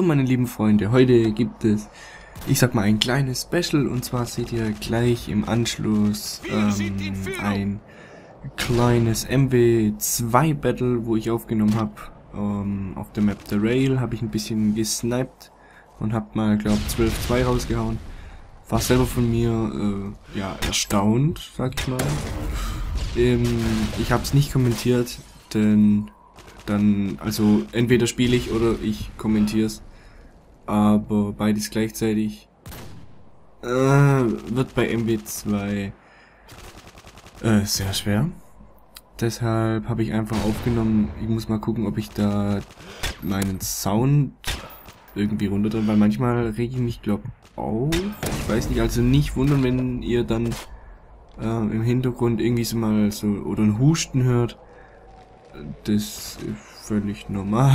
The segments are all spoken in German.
So, meine lieben Freunde, heute gibt es, ich sag mal, ein kleines Special und zwar seht ihr gleich im Anschluss ähm, ein kleines MW2 Battle, wo ich aufgenommen habe. Ähm, auf der Map The Rail habe ich ein bisschen gesniped und habe mal, glaube 12-2 rausgehauen. War selber von mir, äh, ja, erstaunt, sag ich mal. Ähm, ich habe es nicht kommentiert, denn dann, also entweder spiele ich oder ich kommentiere es. Aber beides gleichzeitig äh, wird bei MW2 äh, sehr schwer. Deshalb habe ich einfach aufgenommen, ich muss mal gucken, ob ich da meinen Sound irgendwie runterdrehe, weil manchmal rege ich mich, glaube auf. Ich weiß nicht, also nicht wundern, wenn ihr dann äh, im Hintergrund irgendwie so mal so oder ein Husten hört. Das ist völlig normal,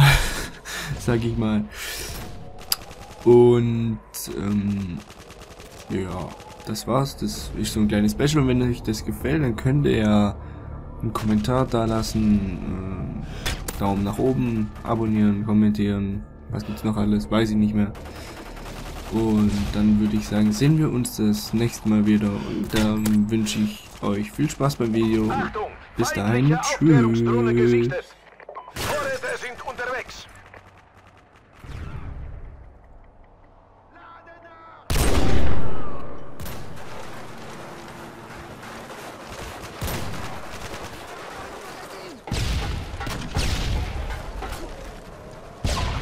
sag ich mal. Und ähm, ja, das war's. Das ist so ein kleines Special. Und wenn euch das gefällt, dann könnt ihr ja einen Kommentar da lassen, äh, Daumen nach oben, abonnieren, kommentieren. Was gibt's noch alles? Weiß ich nicht mehr. Und dann würde ich sagen, sehen wir uns das nächste Mal wieder. Und dann wünsche ich euch viel Spaß beim Video. Bis dahin, tschüss. gesichtet. Vorräte sind unterwegs.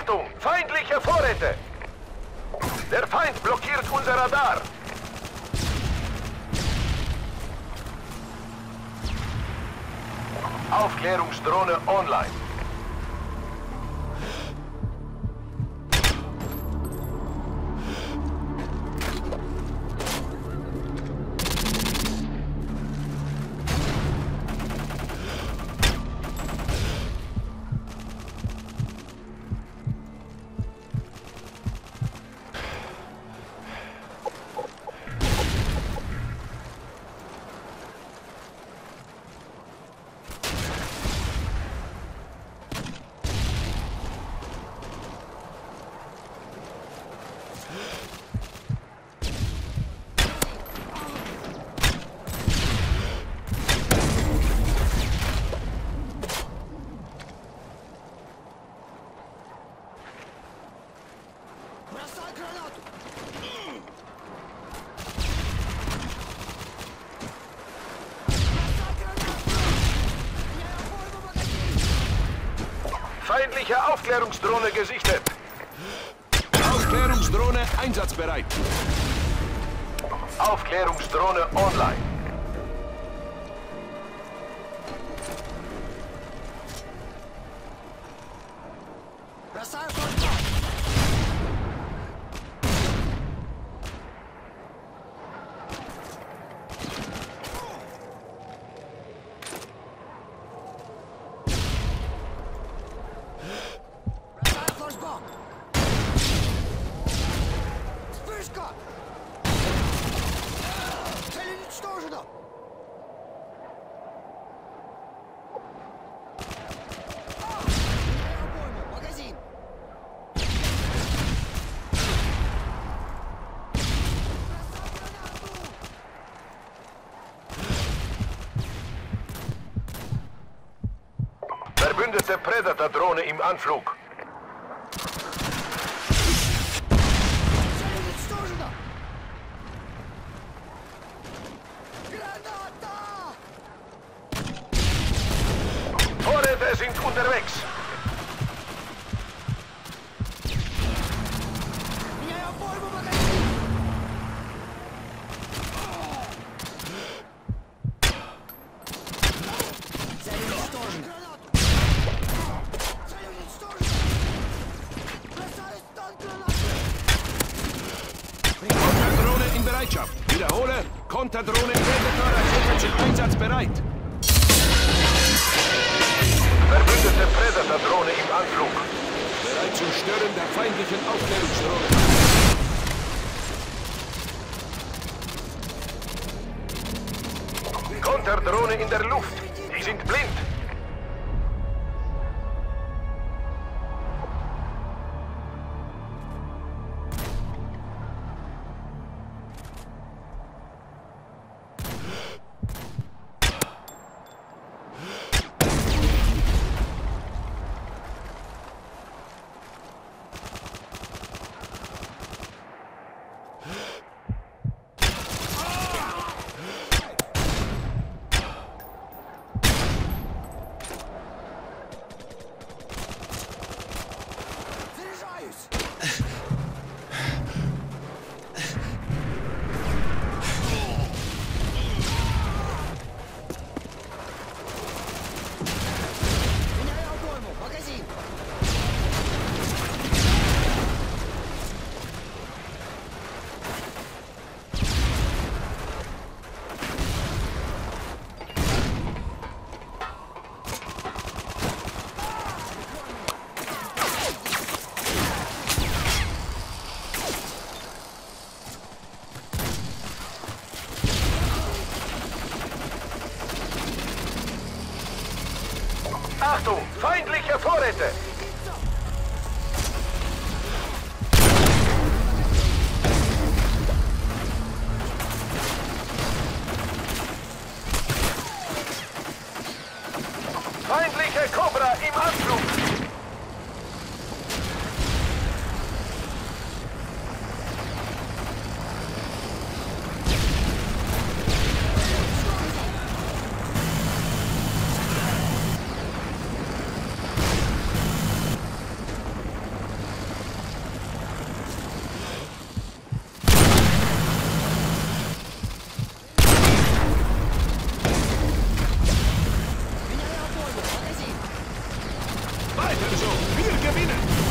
Achtung, feindliche Vorräte. Der Feind blockiert unser Radar. Aufklärungsdrohne online. feindliche Aufklärungsdrohne gesichtet. Aufklärungsdrohne einsatzbereit. Aufklärungsdrohne online. Rassal von Verbündete Predator-Drohne im Anflug. Vorräte sind unterwegs. Konterdrohne Predator zum Einsatz bereit. Verbündete Predator-Drohne im Anflug. Bereit zum Stören der feindlichen Aufklärungsdrohne. Konterdrohne in der Luft. Die sind blind. Feindliche Weiter so, wir gewinnen.